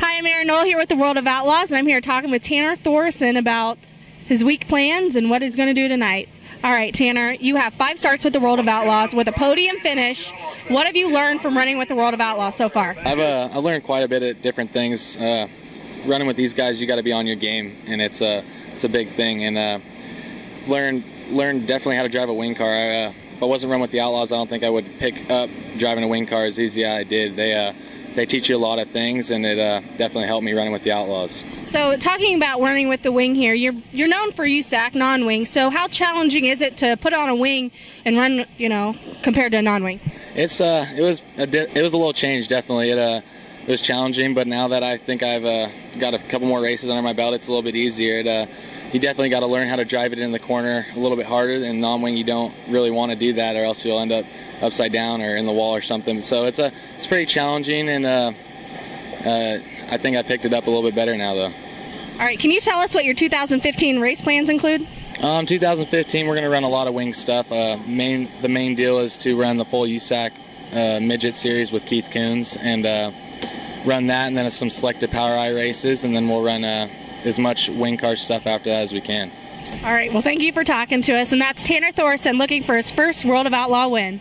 Hi, I'm Erin Noel here with the World of Outlaws, and I'm here talking with Tanner Thorson about his week plans and what he's going to do tonight. All right, Tanner, you have five starts with the World of Outlaws with a podium finish. What have you learned from running with the World of Outlaws so far? I've uh, I've learned quite a bit of different things. Uh, running with these guys, you got to be on your game, and it's a it's a big thing. And uh, learned learned definitely how to drive a wing car. I, uh, if I wasn't running with the Outlaws, I don't think I would pick up driving a wing car as easy as I did. They uh, they teach you a lot of things, and it uh, definitely helped me running with the Outlaws. So, talking about running with the wing here, you're you're known for USAC non-wing. So, how challenging is it to put on a wing and run, you know, compared to a non-wing? It's uh, it was a di- it was a little change definitely. It uh, it was challenging, but now that I think I've uh, got a couple more races under my belt, it's a little bit easier. It, uh, you definitely got to learn how to drive it in the corner a little bit harder. And non-wing, you don't really want to do that, or else you'll end up upside down or in the wall or something. So it's a it's pretty challenging, and uh, uh, I think I picked it up a little bit better now, though. All right, can you tell us what your 2015 race plans include? Um, 2015, we're going to run a lot of wing stuff. Uh, main the main deal is to run the full USAC uh, midget series with Keith Kunz and uh, run that, and then some selected POWRi races, and then we'll run uh, as much wing car stuff after that as we can. All right, well, thank you for talking to us. And that's Tanner Thorson looking for his first World of Outlaw win.